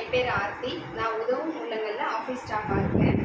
என் பேர் ஆர்த்தி. நான் உதவும் உள்ளங்களில் ஆஃபீஸ் ஸ்டாஃபாக இருக்கேன்.